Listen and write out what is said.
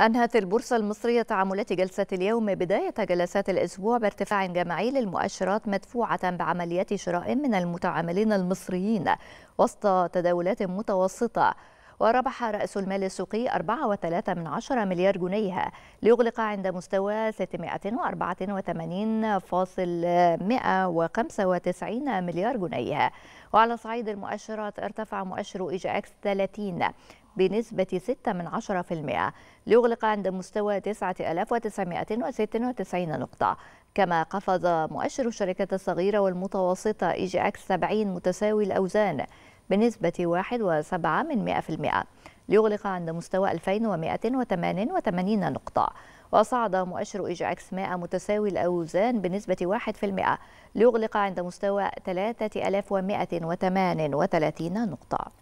أنهت البورصة المصرية تعاملات جلسة اليوم بداية جلسات الأسبوع بارتفاع جماعي للمؤشرات مدفوعة بعمليات شراء من المتعاملين المصريين وسط تداولات متوسطة. وربح رأس المال السوقي 4.3 مليار جنيه ليغلق عند مستوى 684.195 مليار جنيه. وعلى صعيد المؤشرات ارتفع مؤشر إيجا إكس 30 بنسبة 6 من 10% ليغلق عند مستوى 9996 نقطة. كما قفز مؤشر الشركات الصغيرة والمتوسطة EGX 70 متساوي الأوزان بنسبة 1.7 من 100% ليغلق عند مستوى 2288 نقطة. وصعد مؤشر EGX 100 متساوي الأوزان بنسبة 1% ليغلق عند مستوى 3138 نقطة.